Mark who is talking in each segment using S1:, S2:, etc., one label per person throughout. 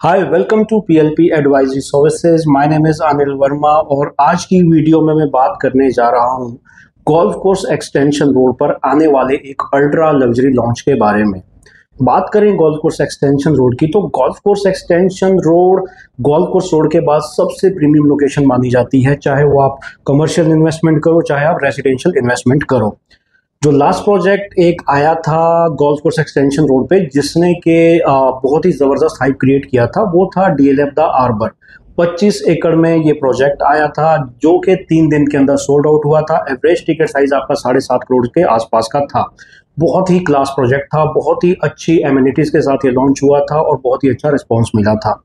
S1: Hi welcome to PLP advisory services my name is Anil Verma और आज की video में मैं बात करने जा रहा हूँ गोल्फ कोर्स एक्सटेंशन रोड पर आने वाले एक अल्ट्रा लग्जरी लॉन्च के बारे में। बात करें गोल्फ कोर्स एक्सटेंशन रोड की तो golf course extension road golf course road के बाद सबसे प्रीमियम लोकेशन मानी जाती है, चाहे वो आप कमर्शियल इन्वेस्टमेंट करो, चाहे आप रेजिडेंशियल इन्वेस्टमेंट करो। जो लास्ट प्रोजेक्ट एक आया था गोल्फ कोर्स एक्सटेंशन रोड पे, जिसने के बहुत ही ज़बरदस्त हाइप क्रिएट किया था, वो था डीएलएफ द आर्बर 25 एकड़ में ये प्रोजेक्ट आया था, जो कि तीन दिन के अंदर सोल्ड आउट हुआ था। एवरेज टिकट साइज़ आपका साढ़े सात करोड़ के आसपास का था। बहुत ही क्लास प्रोजेक्ट था, बहुत ही अच्छी एम्यूनिटीज़ के साथ ये लॉन्च हुआ था और बहुत ही अच्छा रिस्पॉन्स मिला था।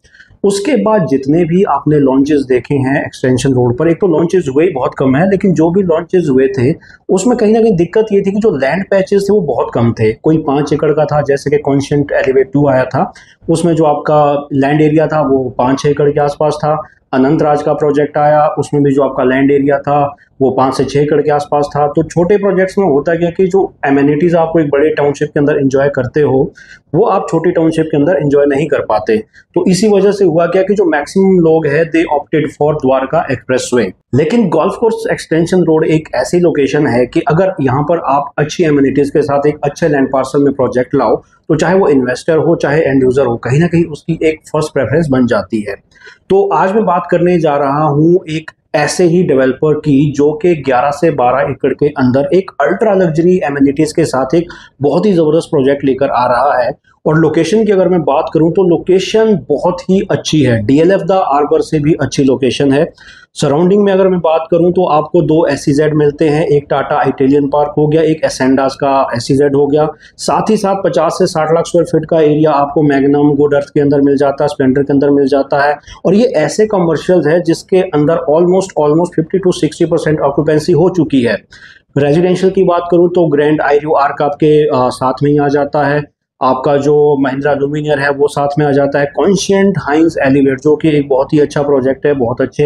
S1: उसके बाद जितने भी आपने लॉन्चेस देखे हैं एक्सटेंशन रोड पर, एक तो लॉन्चेस हुए बहुत कम है, लेकिन जो भी लॉन्चेस हुए थे, उसमें कहीं ना कहीं दिक्कत ये थी कि जो लैंड पैचेस थे वो बहुत कम थे। कोई पाँच एकड़ का था, जैसे कि कॉन्शेंट एलिवेट टू आया था, उसमें जो आपका लैंड एरिया था वो पाँच एकड़ के आसपास था अनंत राज का प्रोजेक्ट आया, उसमें भी जो आपका लैंड एरिया था, वो पाँच से छः एकड़ के आसपास था। तो छोटे प्रोजेक्ट्स में होता क्या कि जो एम्यूनिटीज़ आपको एक बड़े टाउनशिप के अंदर इन्जॉय करते हो, वो आप छोटी टाउनशिप के अंदर इन्जॉय नहीं कर पाते। तो इसी वजह से हुआ क्या कि जो मैक्सिमम लोग हैं they opted for Dwarka expressway लेकिन गोल्फ कोर्स एक्सटेंशन रोड एक ऐसी लोकेशन है कि अगर यहाँ पर आप अच्छी एम्यूनिटीज़ के साथ एक अच्छे लैंड पार्सल में प्रोजेक्ट लाओ तो चाहे वो इन्वेस्टर हो, चाहे एंड यूज़र हो, कहीं ना कहीं उसकी एक फ़र्स्ट प्रेफरेंस बन जाती है। तो आज मैं बात करने जा रहा हूँ एक ऐसे ही डेवलपर की, जो कि 11 से 12 एकड़ के अंदर एक अल्ट्रा लग्जरी एम्यूनिटीज के साथ एक बहुत ही ज़बरदस्त प्रोजेक्ट लेकर आ रहा है। और लोकेशन की अगर मैं बात करूँ तो लोकेशन बहुत ही अच्छी है। डीएलएफ द आर्बर से भी अच्छी लोकेशन है। सराउंडिंग में अगर मैं बात करूँ तो आपको दो एस e मिलते हैं। एक टाटा इटेलियन पार्क हो गया, एक एसेंडास का एस e हो गया। साथ ही साथ 50 से 60 लाख स्क्वायर फीट का एरिया आपको मैग्नम गुड अर्थ के अंदर मिल जाता है स्प्लेंडर के अंदर मिल जाता है। और ये ऐसे कमर्शियल है जिसके अंदर almost almost fifty two sixty percent occupancy हो चुकी है। रेजिडेंशियल की बात करूँ तो ग्रैंड आईरियो आर्क आपके साथ में ही आ जाता है। आपका जो महिंद्रा लुमिनियर है, वो साथ में आ जाता है कॉन्शियंट हाइंस एलिवेट जो कि एक बहुत ही अच्छा प्रोजेक्ट है, बहुत अच्छे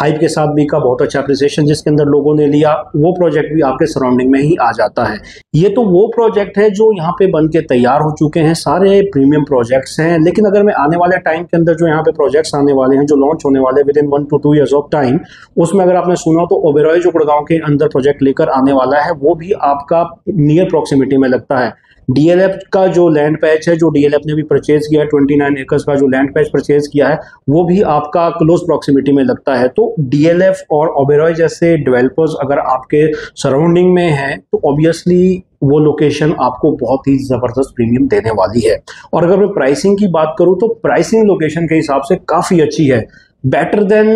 S1: हाइप के साथ भी का, बहुत अच्छा अप्रिसिएशन जिसके अंदर लोगों ने लिया, वो प्रोजेक्ट भी आपके सराउंडिंग में ही आ जाता है। ये तो वो प्रोजेक्ट है जो यहाँ पे बन के तैयार हो चुके हैं, सारे प्रीमियम प्रोजेक्ट्स हैं, लेकिन अगर मैं आने वाले टाइम के अंदर जो यहाँ पे प्रोजेक्ट्स आने वाले हैं, जो लॉन्च होने वाले within one two two years of time उसमें अगर आपने सुना तो ओबेरॉय जो गुड़गांव के अंदर प्रोजेक्ट लेकर आने वाला है, वो भी आपका नियर प्रोक्सीमिटी में लगता है। डीएलएफ का जो लैंड पैच है, जो डीएलएफ ने भी परचेज किया है ट्वेंटी नाइन एकर्स का जो लैंड पैच परचेज किया है, वो भी आपका क्लोज प्रॉक्सिमिटी में लगता है। तो डीएलएफ और ओबेरॉय जैसे डेवलपर्स अगर आपके सराउंडिंग में हैं तो ऑब्वियसली वो लोकेशन आपको बहुत ही ज़बरदस्त प्रीमियम देने वाली है। और अगर मैं प्राइसिंग की बात करूँ तो प्राइसिंग लोकेशन के हिसाब से काफ़ी अच्छी है। बेटर देन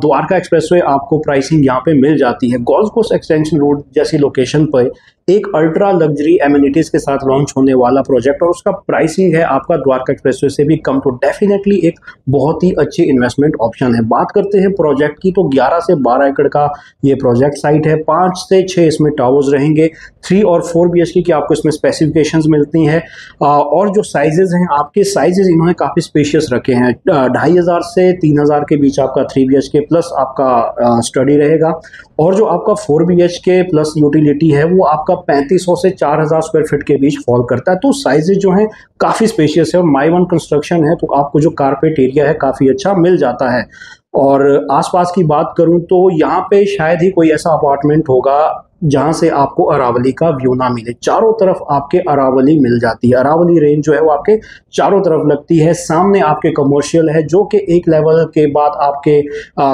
S1: द्वारका एक्सप्रेसवे आपको प्राइसिंग यहाँ पे मिल जाती है। गोल्फ कोस्ट एक्सटेंशन रोड जैसी लोकेशन पर एक अल्ट्रा लग्जरी एम्यूनिटीज के साथ लॉन्च होने वाला प्रोजेक्ट और उसका प्राइसिंग है आपका द्वारका एक्सप्रेसवे से भी कम तो डेफिनेटली एक बहुत ही अच्छी इन्वेस्टमेंट ऑप्शन है। बात करते हैं प्रोजेक्ट की तो 11 से 12 एकड़ का ये प्रोजेक्ट साइट है। पाँच से छः इसमें टावर्स रहेंगे। थ्री और फोर बी की आपको इसमें स्पेसिफिकेशंस मिलती हैं। और जो साइजेज हैं, आपके साइजेज इन्होंने काफ़ी स्पेशियस रखे हैं। ढाई हज़ार से तीन हज़ार के बीच आपका थ्री बी के प्लस आपका स्टडी रहेगा। और जो आपका four B K plus utility है, वो आपका पैंतीस सौ से चार हज़ार स्क्वायर फीट के बीच फॉल करता है। तो साइजेज जो हैं, काफ़ी स्पेशियस है और माई वन कंस्ट्रक्शन है तो आपको जो कारपेट एरिया है, काफ़ी अच्छा मिल जाता है। और आसपास की बात करूँ तो यहाँ पे शायद ही कोई ऐसा अपार्टमेंट होगा जहाँ से आपको अरावली का व्यू ना मिले। चारों तरफ़ आपके अरावली मिल जाती है। अरावली रेंज जो है वो आपके चारों तरफ़ लगती है। सामने आपके कमर्शियल है, जो कि एक लेवल के बाद आपके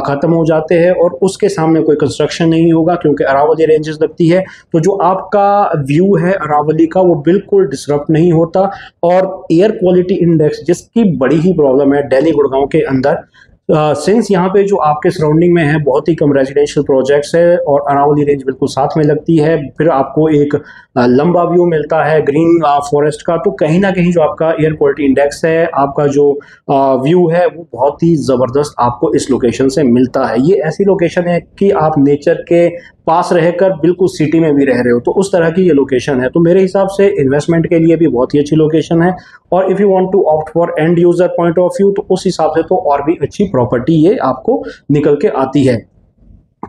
S1: ख़त्म हो जाते हैं और उसके सामने कोई कंस्ट्रक्शन नहीं होगा क्योंकि अरावली रेंजेस लगती है। तो जो आपका व्यू है अरावली का, वो बिल्कुल डिस्टर्ब नहीं होता और एयर क्वालिटी इंडेक्स जिसकी बड़ी ही प्रॉब्लम है डेली गुड़गांव के अंदर सिंस यहाँ पे जो आपके सराउंडिंग में है, बहुत ही कम रेजिडेंशियल प्रोजेक्ट्स है और अरावली रेंज बिल्कुल साथ में लगती है। फिर आपको एक लंबा व्यू मिलता है ग्रीन फॉरेस्ट का। तो कहीं ना कहीं जो आपका एयर क्वालिटी इंडेक्स है, आपका जो व्यू है, वो बहुत ही ज़बरदस्त आपको इस लोकेशन से मिलता है। ये ऐसी लोकेशन है कि आप नेचर के पास रहकर बिल्कुल सिटी में भी रह रहे हो तो उस तरह की ये लोकेशन है। तो मेरे हिसाब से इन्वेस्टमेंट के लिए भी बहुत ही अच्छी लोकेशन है। और if you want to opt for end user point of view तो उस हिसाब से तो और भी अच्छी प्रॉपर्टी ये आपको निकल के आती है।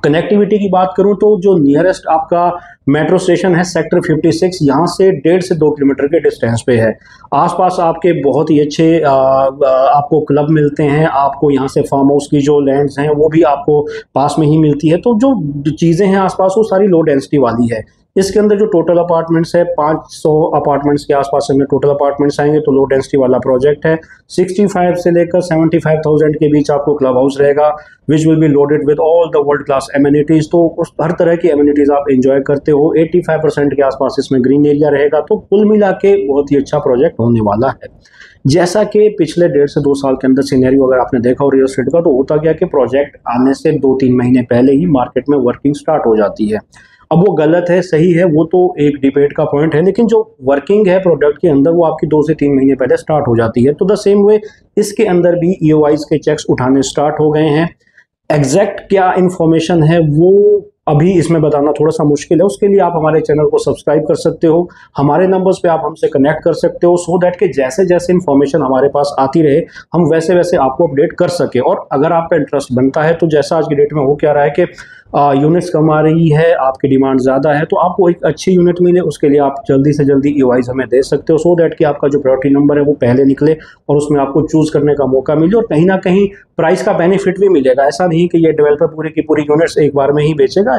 S1: कनेक्टिविटी की बात करूँ तो जो नियरेस्ट आपका मेट्रो स्टेशन है सेक्टर 56 यहाँ से डेढ़ से दो किलोमीटर के डिस्टेंस पे है। आसपास आपके बहुत ही अच्छे आपको क्लब मिलते हैं, आपको यहाँ से फार्म हाउस की जो लैंड्स हैं, वो भी आपको पास में ही मिलती है। तो जो चीज़ें हैं आसपास, वो सारी लो डेंसिटी वाली है। इसके अंदर जो टोटल अपार्टमेंट्स है 500 अपार्टमेंट्स के आसपास में टोटल अपार्टमेंट्स आएँगे तो लो डेंसिटी वाला प्रोजेक्ट है। 65 से लेकर 75,000 के बीच आपको क्लब हाउस रहेगा which will be loaded with all the world class amenities तो उस हर तरह की एम्यूनिटीज़ आप इंजॉय करते हो। 85 परसेंट के आसपास इसमें ग्रीन एरिया रहेगा। तो कुल मिला के बहुत ही अच्छा प्रोजेक्ट होने वाला है। जैसा कि पिछले डेढ़ से दो साल के अंदर सीनेरी अगर आपने देखा हो रियल स्टेट का तो होता गया कि प्रोजेक्ट आने से दो तीन महीने पहले ही मार्केट में वर्किंग स्टार्ट हो जाती है। अब वो गलत है, सही है, वो तो एक डिबेट का पॉइंट है, लेकिन जो वर्किंग है प्रोडक्ट के अंदर वो आपकी दो से तीन महीने पहले स्टार्ट हो जाती है। तो द सेम वे इसके अंदर भी ई e के चेक्स उठाने स्टार्ट हो गए हैं। एग्जैक्ट क्या इन्फॉर्मेशन है, वो अभी इसमें बताना थोड़ा सा मुश्किल है। उसके लिए आप हमारे चैनल को सब्सक्राइब कर सकते हो। हमारे नंबर्स पे आप हमसे कनेक्ट कर सकते हो सो दैट के जैसे जैसे इन्फॉर्मेशन हमारे पास आती रहे, हम वैसे वैसे आपको अपडेट कर सके। और अगर आपका इंटरेस्ट बनता है तो जैसा आज की डेट में हो क्या रहा है कि यूनिट्स कम आ रही है, आपकी डिमांड ज़्यादा है तो आपको एक अच्छी यूनिट मिले, उसके लिए आप जल्दी से जल्दी ई हमें दे सकते हो सो दैट कि आपका जो प्रायोरिटी नंबर है वो पहले निकले और उसमें आपको चूज़ करने का मौका मिले और कहीं ना कहीं प्राइस का बेनिफिट भी मिलेगा। ऐसा नहीं कि ये डेवलपर पूरी की पूरी यूनिट्स एक बार में ही बेचेगा।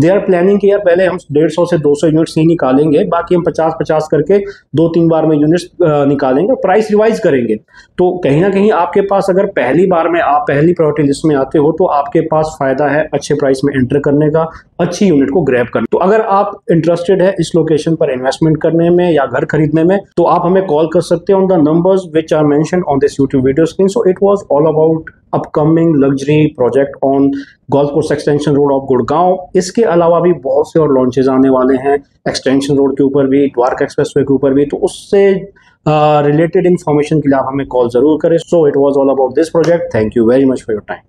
S1: दे आर प्लानिंग कि यार पहले हम डेढ़ सौ से दो सौ यूनिट्स ही निकालेंगे, बाकी हम पचास पचास करके दो तीन बार में यूनिट्स निकालेंगे प्राइस रिवाइज करेंगे। तो कहीं ना कहीं आपके पास अगर पहली बार में आप, पहली प्रायोरिटी लिस्ट में आते हो तो आपके पास फ़ायदा है, अच्छे प्राइस में एंटर करने का अच्छी यूनिट को ग्रैब करने। तो अगर आप इंटरेस्टेड है इस लोकेशन पर इन्वेस्टमेंट करने में या घर खरीदने में तो आप हमें कॉल कर सकते हैं on the numbers which are mention on this YouTube video screen so it was all about upcoming luxury project on golf course extension road of Gurgaon इसके अलावा भी बहुत से और लॉन्चेज आने वाले हैं एक्सटेंशन रोड के ऊपर भी द्वारका एक्सप्रेस के ऊपर भी। तो उससे रिलेटेड uh, इन्फॉर्मेशन के लिए आप हमें कॉल ज़रूर करें। So it was all about this project thank you very much for your time